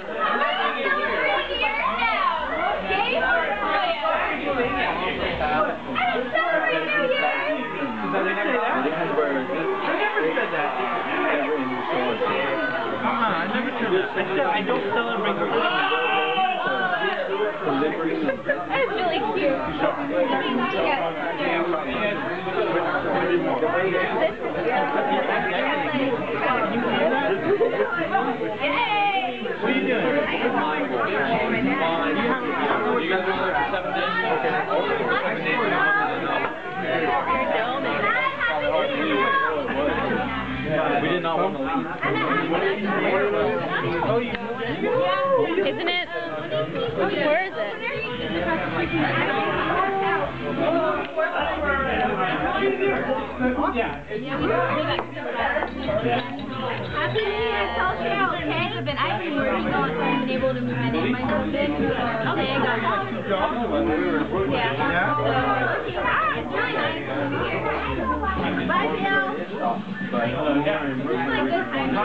I never said that. I said I don't celebrate Christmas. That's really cute. Yay! What are you doing? You have, you don't know what you're doing for seven days? Okay. Seven days, you We did not want to leave. Isn't it? Where is it? Happy New Year, Celsius, okay? I've been acting worried not being able to move my name. My husband, today I got Yeah. So, ah, it's really nice to be here. Bye, Bill. It's like good time. I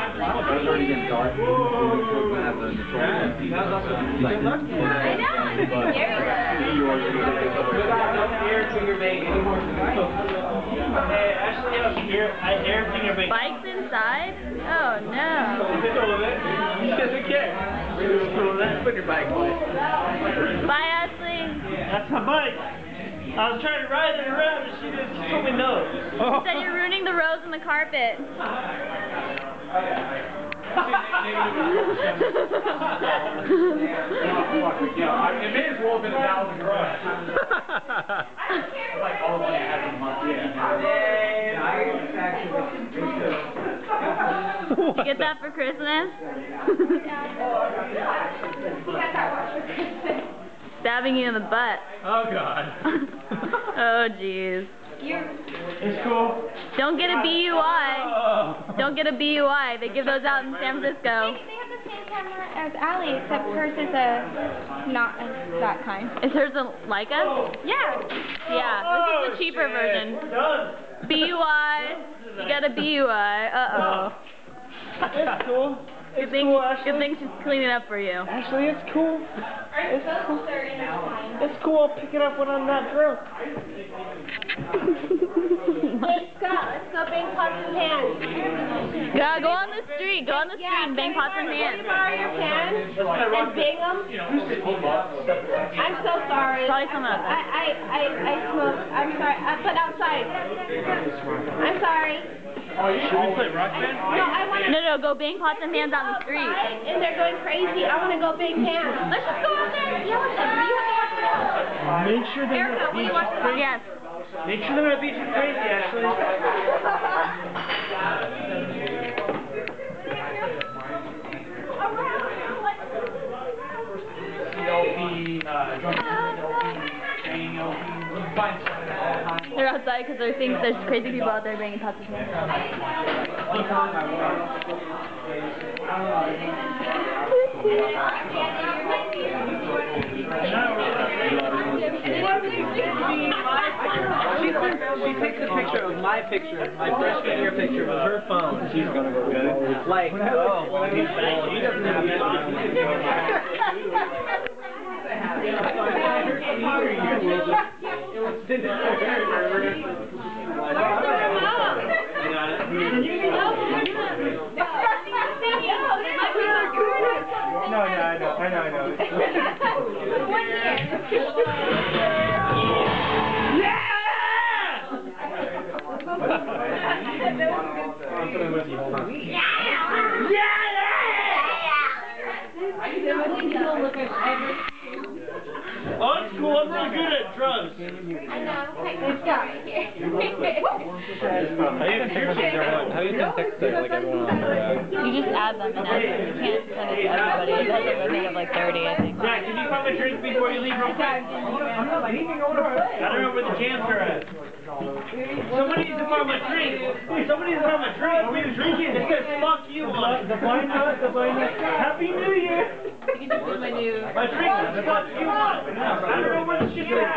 know, it's Hey, actually, I was here. I air finger bake. Bikes inside? Oh no. He doesn't care. Put your bike away. Bye, Ashley. That's my bike. I was trying to ride it around and she just told me no. You said you're ruining the rose in the carpet. It may as well have been a thousand gross. You get that for Christmas? Stabbing you in the butt. Oh god. oh jeez. It's cool. Don't get a BUI. Oh. Don't get a BUI. They give those out in San Francisco. They have the same camera as Allie, except hers is a not as that kind. Is hers a Leica? Yeah. Yeah, this is the oh, cheaper version. BUI. You got a BUI. Uh-oh. It's cool. Good thing, good thing she's cleaning up for you. Actually, it's cool. It's cool. It's cool. I'll pick it up when I'm not drunk. Hey, Scott, let's go bang pots and pans. Go, go on the street. Go on the street and bang pots and pans. Can pans. you borrow your pans and bang them? I'm so sorry. Probably some of I. I, I, I smoke. I'm sorry. I put outside. I'm sorry. Should we play rock band? No, I want to. No, no, go bang pots and pans on the street. And they're going crazy. I want to go bang pans. Let's just go out there and yell at them. You have to watch the house. Make sure they're Erica, not will you watch the house? Yes. Make sure they're not being too crazy, Ashley. LP, uh, joint LP, training LP, find something all the time. They're outside because they think there's crazy people out there banging pots pans. She, takes a picture of my picture, my freshman year picture with her phone. She's gonna go get it. Like, oh, he, doesn't have No, no, I know, I know, I know. One year. Oh, it's cool. I'm really good at drugs. I know. Hey, this guy right here. How you How you text like everyone on You just add them and add them. You can't send it to everybody. It has a limit of like 30, I think. Zach, can you find a drink before you leave real quick? I don't know where the cans are at. Somebody needs to find my drink. Somebody needs to find my drink. What are you drinking? It says fuck you on it. The blind nut, the blind nut. Happy New Year! My new... My drink fuck you. I don't know.